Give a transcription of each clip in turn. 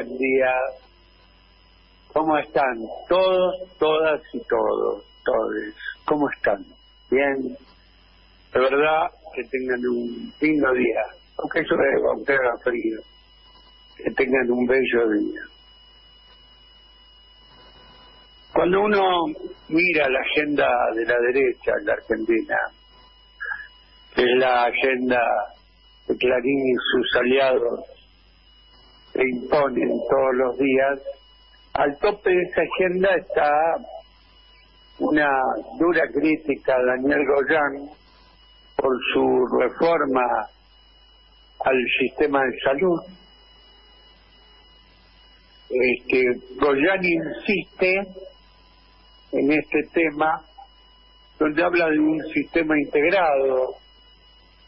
Buen día. ¿Cómo están? Todos, todas y todos, todos. ¿Cómo están? Bien. De verdad que tengan un lindo día. Aunque es, aunque haga frío. Que tengan un bello día. Cuando uno mira la agenda de la derecha en la Argentina, es la agenda de Clarín y sus aliados que imponen todos los días, al tope de esa agenda está una dura crítica a Daniel Goyán por su reforma al sistema de salud. Este, Goyán insiste en este tema donde habla de un sistema integrado,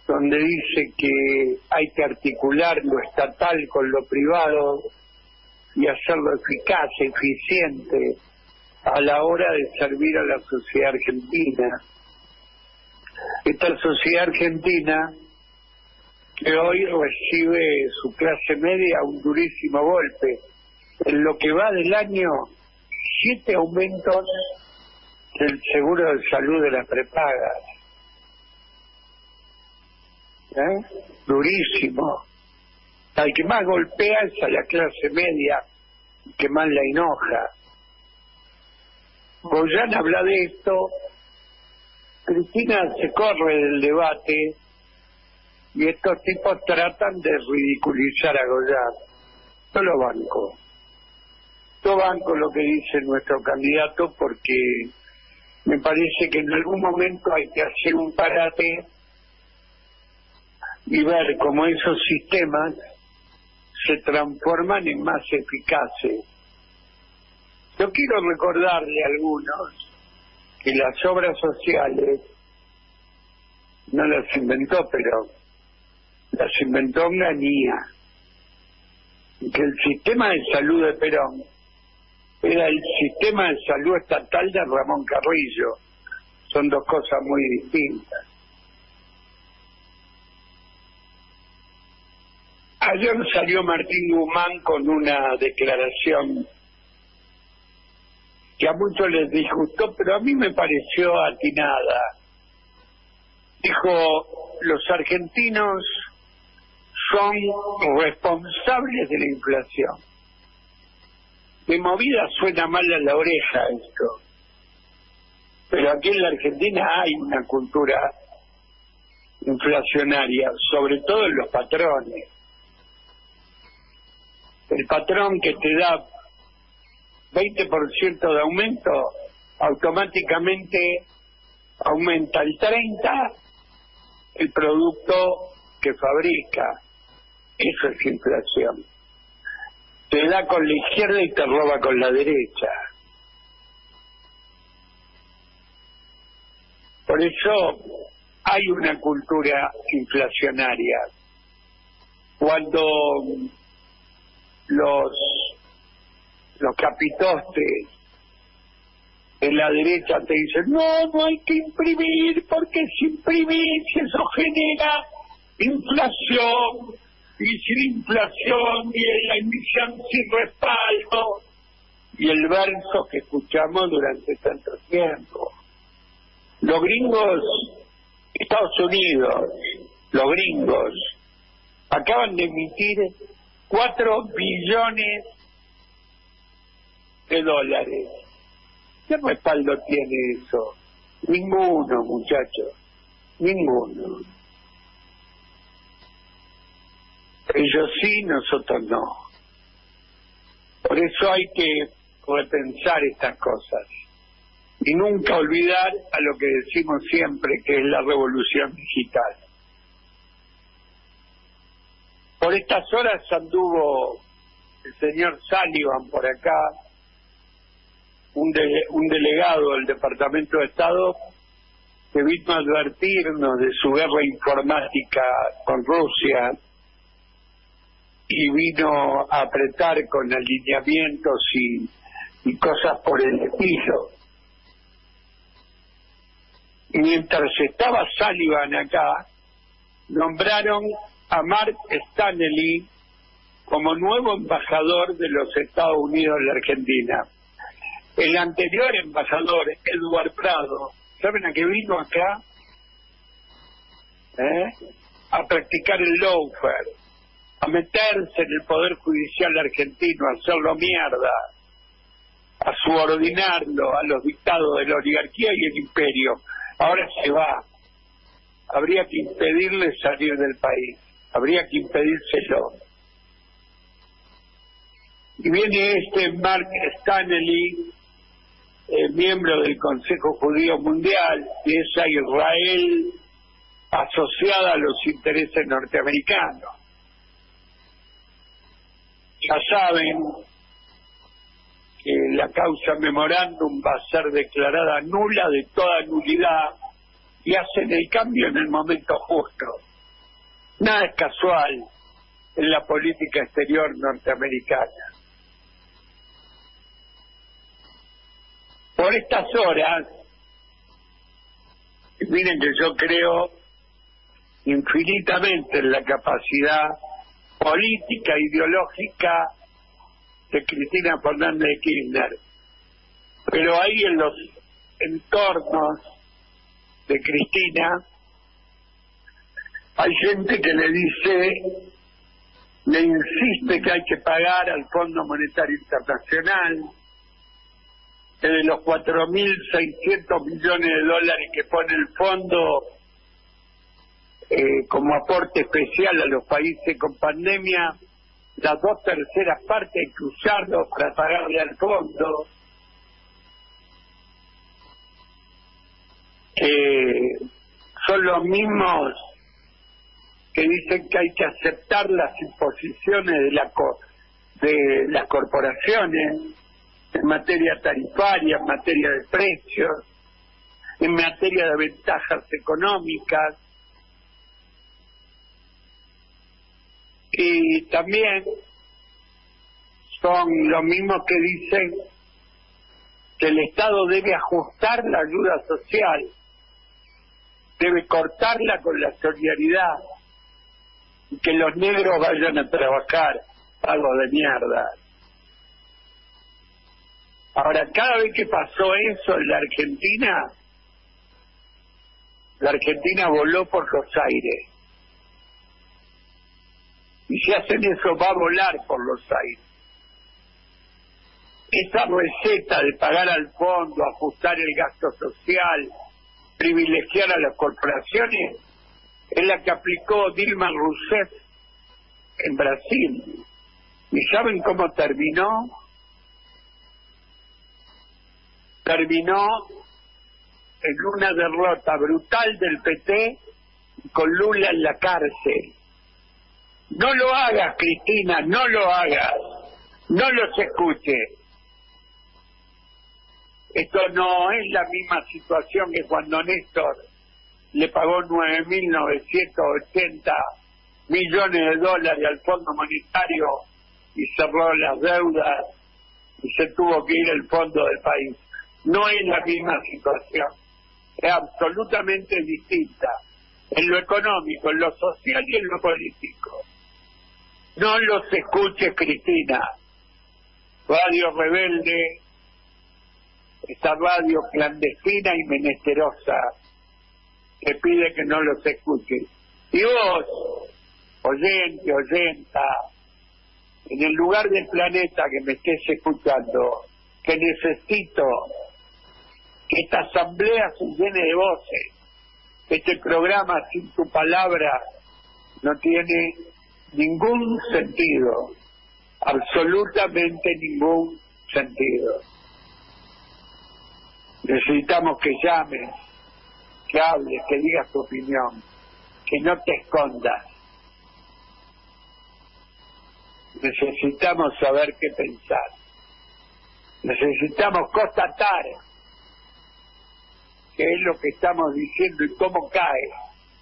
donde dice que hay que articular lo estatal con lo privado y hacerlo eficaz, eficiente a la hora de servir a la sociedad argentina. Esta sociedad argentina que hoy recibe su clase media un durísimo golpe. En lo que va del año, siete aumentos del seguro de salud de las prepagas. ¿Eh? Durísimo. Al que más golpea es a la clase media, que más la enoja. Goyan habla de esto, Cristina se corre del debate y estos tipos tratan de ridiculizar a Goyan. Yo lo banco. Yo banco lo que dice nuestro candidato porque me parece que en algún momento hay que hacer un parate y ver cómo esos sistemas se transforman en más eficaces. Yo quiero recordarle a algunos que las obras sociales no las inventó pero las inventó Ganía. Que el sistema de salud de Perón era el sistema de salud estatal de Ramón Carrillo. Son dos cosas muy distintas. Ayer salió Martín Guzmán con una declaración que a muchos les disgustó, pero a mí me pareció atinada. Dijo, los argentinos son responsables de la inflación. De movida suena mal a la oreja esto, pero aquí en la Argentina hay una cultura inflacionaria, sobre todo en los patrones. El patrón que te da 20% de aumento, automáticamente aumenta el 30% el producto que fabrica. Eso es inflación. Te da con la izquierda y te roba con la derecha. Por eso hay una cultura inflacionaria. Cuando los los capitostes en la derecha te dicen, no, no hay que imprimir porque si imprimir eso genera inflación y sin inflación y la emisión sin respaldo y el verso que escuchamos durante tanto tiempo. Los gringos, Estados Unidos, los gringos, acaban de emitir cuatro billones de dólares. ¿Qué respaldo tiene eso? Ninguno, muchachos. Ninguno. Ellos sí, nosotros no. Por eso hay que repensar estas cosas y nunca olvidar a lo que decimos siempre, que es la revolución digital. Por estas horas anduvo el señor Sullivan por acá, un, un delegado del Departamento de Estado que vino a advertirnos de su guerra informática con Rusia y vino a apretar con alineamientos y, cosas por el estilo. Mientras estaba Sullivan acá, nombraron a Mark Stanley como nuevo embajador de los Estados Unidos en la Argentina. El anterior embajador, Edward Prado, ¿saben a qué vino acá? ¿Eh? A practicar el lawfare, a meterse en el Poder Judicial argentino, a hacerlo mierda, a subordinarlo a los dictados de la oligarquía y el imperio. Ahora se va. Habría que impedirle salir del país. Habría que impedírselo. Y viene este Mark Stanley, eh, miembro del Consejo Judío Mundial, de esa Israel asociada a los intereses norteamericanos. Ya saben que la causa memorándum va a ser declarada nula de toda nulidad y hacen el cambio en el momento justo. Nada es casual en la política exterior norteamericana. Por estas horas, miren que yo creo infinitamente en la capacidad política, ideológica de Cristina Fernández de Kirchner. Pero ahí en los entornos de Cristina hay gente que le dice, le insiste que hay que pagar al Fondo Monetario Internacional, que de los 4.600 millones de dólares que pone el fondo eh, como aporte especial a los países con pandemia, las dos terceras partes hay que usarlo para pagarle al fondo. Eh, son los mismos que dicen que hay que aceptar las imposiciones de, la de las corporaciones en materia tarifaria, en materia de precios, en materia de ventajas económicas, y también son los mismos que dicen que el Estado debe ajustar la ayuda social, debe cortarla con la solidaridad y que los negros vayan a trabajar, algo de mierda. Ahora, cada vez que pasó eso en la Argentina, la Argentina voló por los aires. Y si hacen eso, va a volar por los aires. Esa receta de pagar al fondo, ajustar el gasto social, privilegiar a las corporaciones, es la que aplicó Dilma Rousseff en Brasil. ¿Y saben cómo terminó? Terminó en una derrota brutal del PT con Lula en la cárcel. No lo hagas, Cristina, no lo hagas. No los escuche. Esto no es la misma situación que cuando Néstor le pagó 9.980 millones de dólares al Fondo Monetario y cerró las deudas y se tuvo que ir el fondo del país. No es la misma situación, es absolutamente distinta en lo económico, en lo social y en lo político. No los escuche Cristina. Radio Rebelde, esta radio clandestina y menesterosa, que pide que no los escuche. Y vos, oyente, oyenta, en el lugar del planeta que me estés escuchando, que necesito que esta asamblea se llene de voces, este programa sin tu palabra no tiene ningún sentido, absolutamente ningún sentido. Necesitamos que llames, que hables, que digas tu opinión, que no te escondas. Necesitamos saber qué pensar. Necesitamos constatar qué es lo que estamos diciendo y cómo cae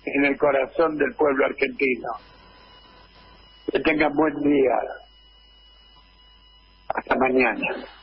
en el corazón del pueblo argentino. Que tengan buen día. Hasta mañana.